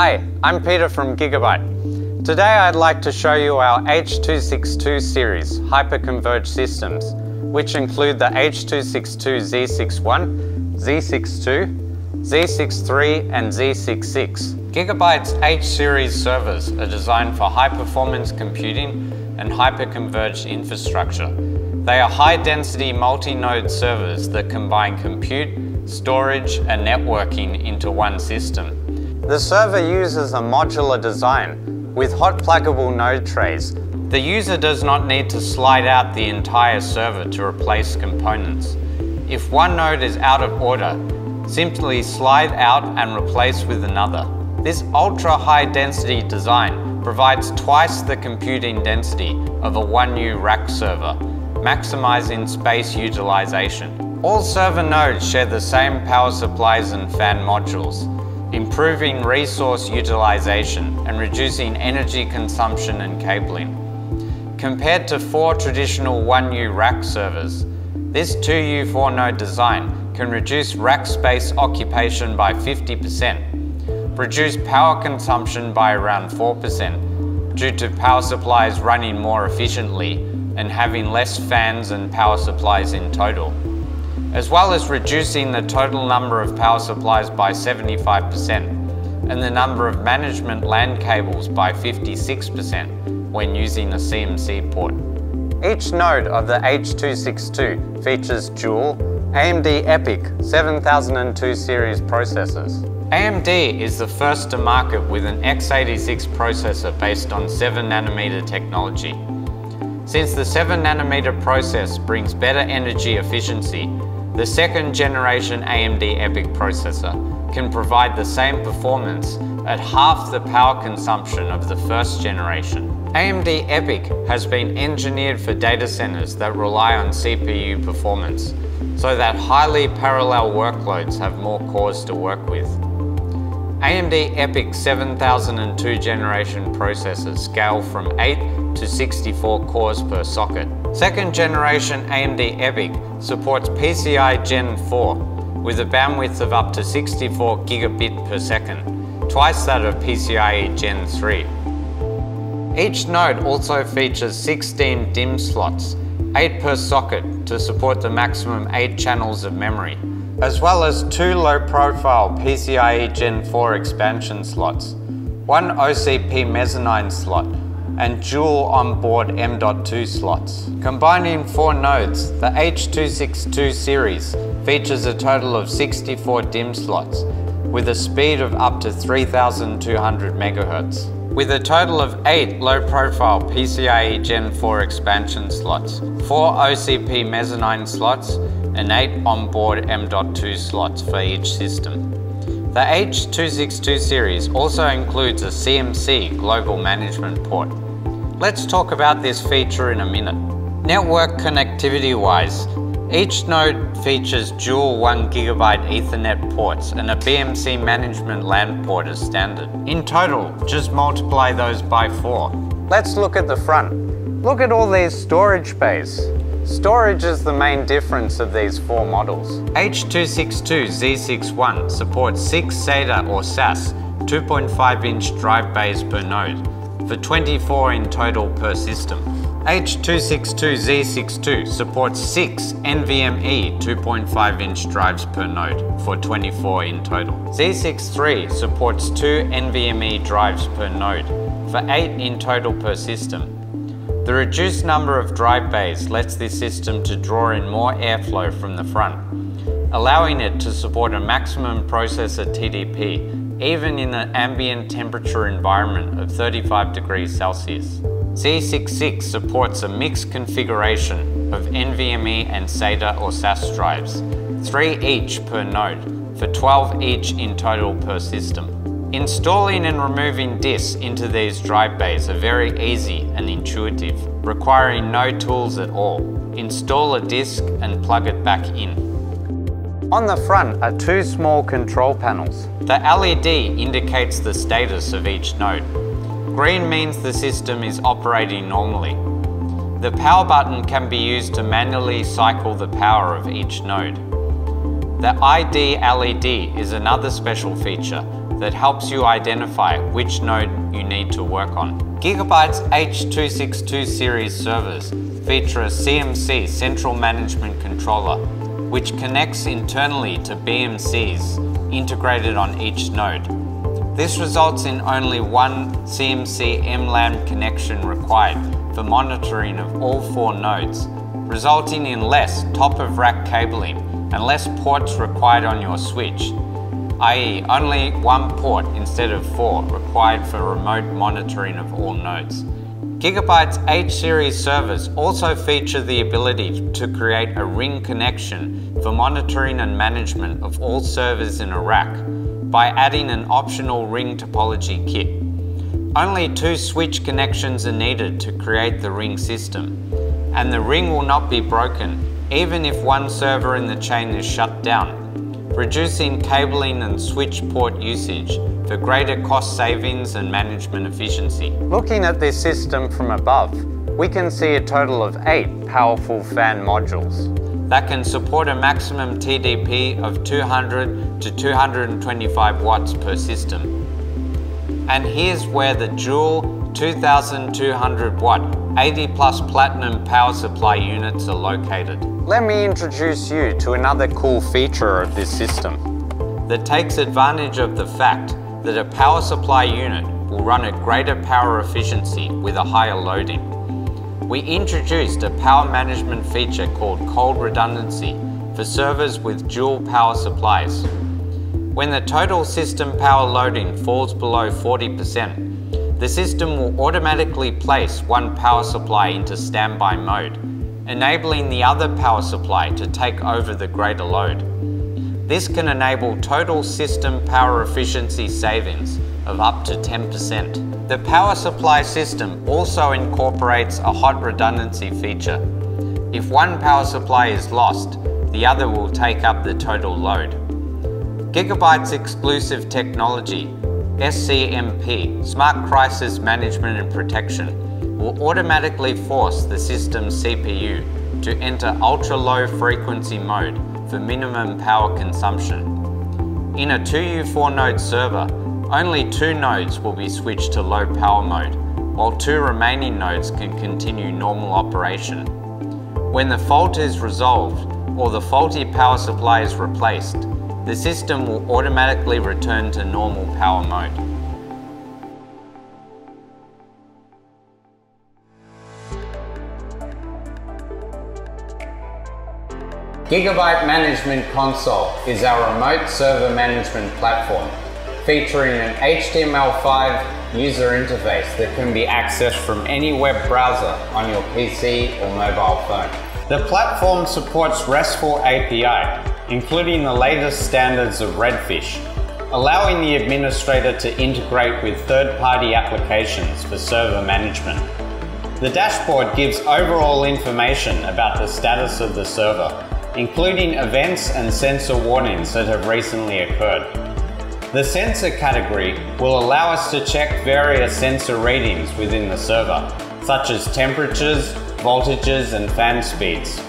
Hi, I'm Peter from Gigabyte. Today I'd like to show you our H262 series hyperconverged systems, which include the H262 Z61, Z62, Z63 and Z66. Gigabyte's H-series servers are designed for high-performance computing and hyperconverged infrastructure. They are high-density multi-node servers that combine compute, storage and networking into one system. The server uses a modular design with hot pluggable node trays. The user does not need to slide out the entire server to replace components. If one node is out of order, simply slide out and replace with another. This ultra high density design provides twice the computing density of a 1U rack server, maximizing space utilization. All server nodes share the same power supplies and fan modules improving resource utilization and reducing energy consumption and cabling. Compared to four traditional 1U rack servers, this 2U 4-node design can reduce rack space occupation by 50%, reduce power consumption by around 4% due to power supplies running more efficiently and having less fans and power supplies in total as well as reducing the total number of power supplies by 75% and the number of management LAN cables by 56% when using a CMC port. Each node of the H262 features dual AMD EPYC 7002 series processors. AMD is the first to market with an x86 processor based on 7nm technology. Since the 7nm process brings better energy efficiency the second generation AMD EPYC processor can provide the same performance at half the power consumption of the first generation. AMD EPYC has been engineered for data centers that rely on CPU performance, so that highly parallel workloads have more cores to work with. AMD EPYC 7002 generation processors scale from 8 to 64 cores per socket. Second generation AMD EPYC supports PCI Gen 4 with a bandwidth of up to 64 gigabit per second, twice that of PCIe Gen 3. Each node also features 16 DIMM slots, 8 per socket to support the maximum 8 channels of memory, as well as two low-profile PCIe Gen 4 expansion slots, one OCP mezzanine slot, and dual onboard M.2 slots. Combining four nodes, the H262 series features a total of 64 DIMM slots with a speed of up to 3200 MHz. With a total of 8 low-profile PCIe Gen 4 expansion slots, 4 OCP mezzanine slots, and 8 onboard M.2 slots for each system. The H262 series also includes a CMC global management port. Let's talk about this feature in a minute. Network connectivity wise, each node features dual 1GB Ethernet ports and a BMC management LAN port as standard. In total, just multiply those by 4. Let's look at the front. Look at all these storage bays. Storage is the main difference of these four models. H262 Z61 supports 6 SATA or SAS 2.5 inch drive bays per node for 24 in total per system. H262Z62 supports 6 NVMe 2.5 inch drives per node for 24 in total. Z63 supports 2 NVMe drives per node for 8 in total per system. The reduced number of drive bays lets this system to draw in more airflow from the front, allowing it to support a maximum processor TDP even in an ambient temperature environment of 35 degrees Celsius. Z66 supports a mixed configuration of NVMe and SATA or SAS drives, 3 each per node, for 12 each in total per system. Installing and removing disks into these drive bays are very easy and intuitive, requiring no tools at all. Install a disk and plug it back in. On the front are two small control panels. The LED indicates the status of each node. Green means the system is operating normally. The power button can be used to manually cycle the power of each node. The ID LED is another special feature that helps you identify which node you need to work on. Gigabyte's H262 series servers feature a CMC Central Management Controller, which connects internally to BMCs integrated on each node. This results in only one CMC MLAN connection required for monitoring of all four nodes, resulting in less top-of-rack cabling and less ports required on your switch, i.e. only one port instead of four required for remote monitoring of all nodes. Gigabyte's H-series servers also feature the ability to create a ring connection for monitoring and management of all servers in a rack by adding an optional ring topology kit. Only two switch connections are needed to create the ring system, and the ring will not be broken even if one server in the chain is shut down, reducing cabling and switch port usage for greater cost savings and management efficiency. Looking at this system from above, we can see a total of eight powerful fan modules that can support a maximum TDP of 200 to 225 watts per system. And here's where the dual 2200 watt 80 plus platinum power supply units are located. Let me introduce you to another cool feature of this system that takes advantage of the fact that a power supply unit will run at greater power efficiency with a higher loading. We introduced a power management feature called cold redundancy for servers with dual power supplies. When the total system power loading falls below 40%, the system will automatically place one power supply into standby mode, enabling the other power supply to take over the greater load. This can enable total system power efficiency savings of up to 10%. The power supply system also incorporates a hot redundancy feature. If one power supply is lost, the other will take up the total load. Gigabyte's exclusive technology, SCMP, Smart Crisis Management and Protection, will automatically force the system's CPU to enter ultra-low frequency mode for minimum power consumption. In a 2U4 node server, only two nodes will be switched to low power mode, while two remaining nodes can continue normal operation. When the fault is resolved, or the faulty power supply is replaced, the system will automatically return to normal power mode. Gigabyte Management Console is our remote server management platform featuring an HTML5 user interface that can be accessed from any web browser on your PC or mobile phone. The platform supports RESTful API including the latest standards of Redfish, allowing the administrator to integrate with third-party applications for server management. The dashboard gives overall information about the status of the server, including events and sensor warnings that have recently occurred. The sensor category will allow us to check various sensor readings within the server, such as temperatures, voltages, and fan speeds.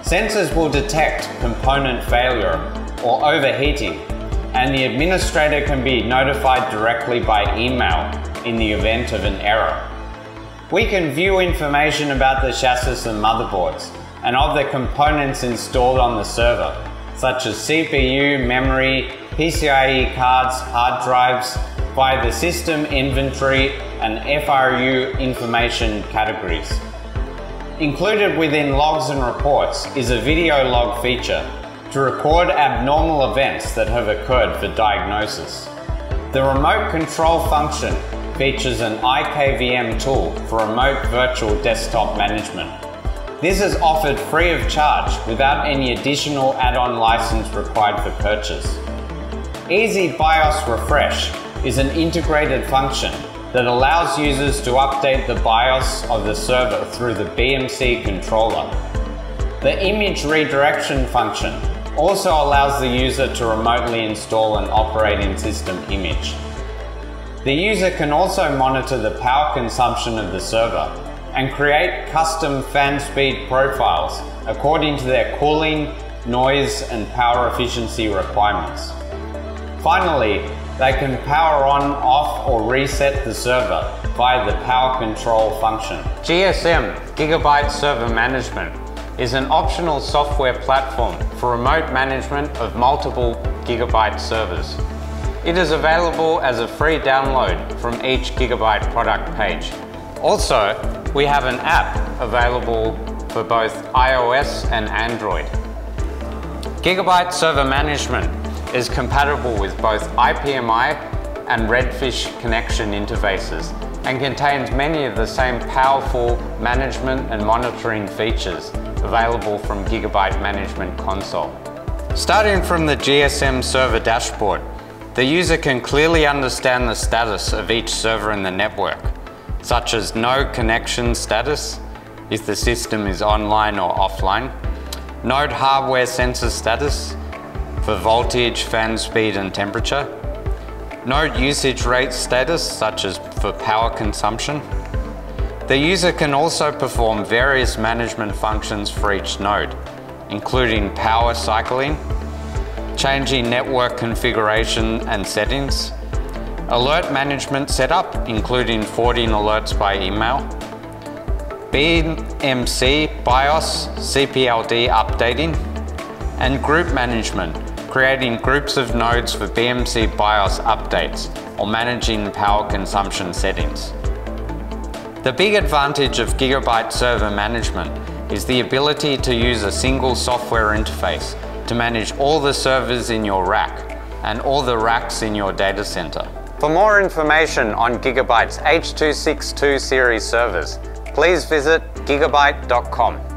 Sensors will detect component failure or overheating, and the administrator can be notified directly by email in the event of an error. We can view information about the chassis and motherboards, and of the components installed on the server, such as CPU, memory, PCIe cards, hard drives, via the system inventory and FRU information categories. Included within logs and reports is a video log feature to record abnormal events that have occurred for diagnosis. The remote control function features an IKVM tool for remote virtual desktop management. This is offered free of charge without any additional add-on license required for purchase. Easy BIOS Refresh is an integrated function that allows users to update the BIOS of the server through the BMC controller. The image redirection function also allows the user to remotely install an operating system image. The user can also monitor the power consumption of the server and create custom fan speed profiles according to their cooling, noise and power efficiency requirements. Finally, They can power on, off or reset the server via the power control function. GSM, Gigabyte Server Management, is an optional software platform for remote management of multiple Gigabyte servers. It is available as a free download from each Gigabyte product page. Also, we have an app available for both iOS and Android. Gigabyte Server Management is compatible with both IPMI and Redfish connection interfaces and contains many of the same powerful management and monitoring features available from Gigabyte Management Console. Starting from the GSM server dashboard, the user can clearly understand the status of each server in the network, such as no connection status, if the system is online or offline, node hardware sensor status for voltage, fan speed and temperature, node usage rate status such as for power consumption, the user can also perform various management functions for each node, including power cycling, changing network configuration and settings, alert management setup, including forwarding alerts by email, BMC, BIOS, CPLD updating, and group management, creating groups of nodes for BMC BIOS updates or managing power consumption settings. The big advantage of Gigabyte server management is the ability to use a single software interface to manage all the servers in your rack and all the racks in your data center. For more information on Gigabyte's H262 series servers, please visit gigabyte.com.